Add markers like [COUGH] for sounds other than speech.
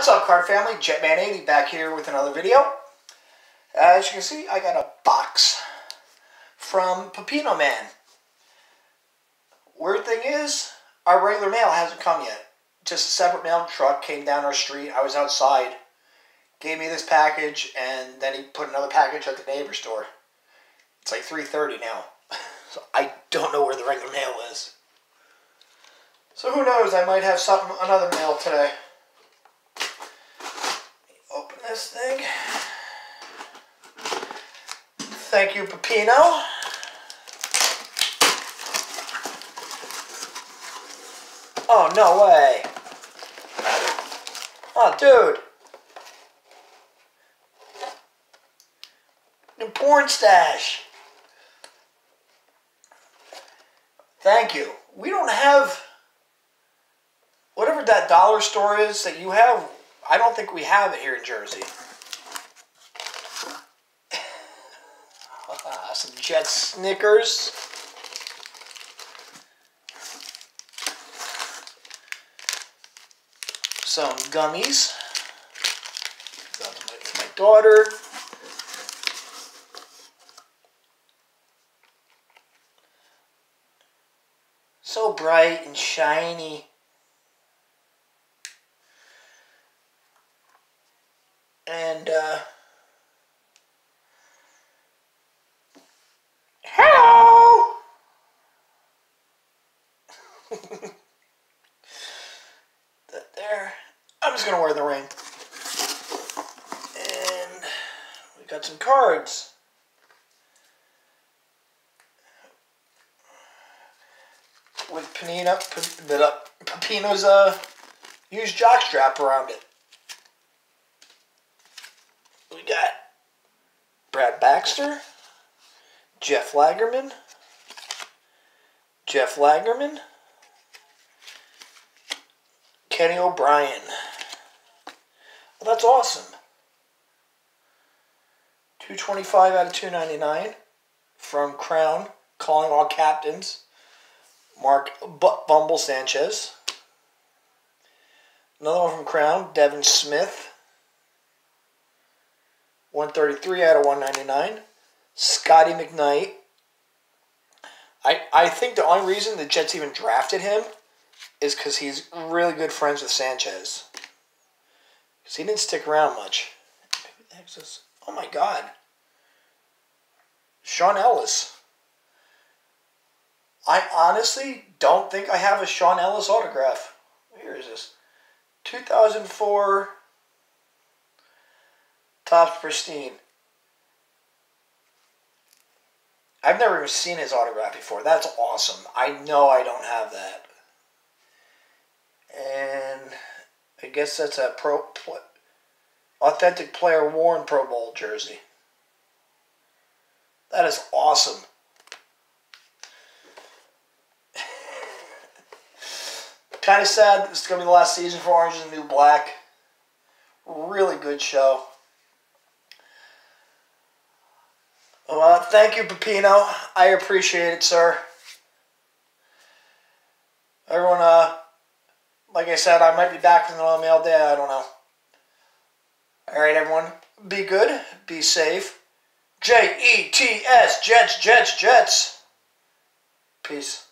What's up, card family? Jetman80 back here with another video. Uh, as you can see, I got a box from Pepino Man. Weird thing is, our regular mail hasn't come yet. Just a separate mail truck came down our street. I was outside, gave me this package, and then he put another package at the neighbor store. It's like 3.30 now. [LAUGHS] So I don't know where the regular mail is. So who knows, I might have something, another mail today. This thing. Thank you, Pepino. Oh, no way. Oh, dude. New porn stash. Thank you. We don't have whatever that dollar store is that you have. I don't think we have it here in Jersey. Uh, [LAUGHS] some Jet Snickers. Some gummies. My, my daughter. So bright and shiny. And, uh, hello! that there. I'm just going to wear the ring. And we got some cards. with Panini, Pepino's uh, used jockstrap around it. We got Brad Baxter, Jeff Lageman, Jeff Lageman, Kenny O'Brien. Well, that's awesome. 225 out of 299 from Crown, calling all captains. Mark Butt Bumble Sanchez. Another one from Crown, Devin Smith. 133 out of 199. Scotty McKnight. I, I think the only reason the Jets even drafted him is because he's really good friends with Sanchez. Because he didn't stick around much. Oh my God. Shaun Ellis. I honestly don't think I have a Shaun Ellis autograph. Here is this. 2004 Topps Pristine. I've never even seen his autograph before. That's awesome. I know I don't have that. And I guess that's a pro authentic player worn Pro Bowl jersey. That is awesome. [LAUGHS] Kind of sad this is going to be the last season for Orange is the New Black. Really good show. Well, thank you, Pepino. I appreciate it, sir. Everyone, uh, like I said, I might be back with another mail day. I don't know. All right, everyone. Be good. Be safe. J E T S. Jets, Jets, Jets. Peace.